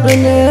अपने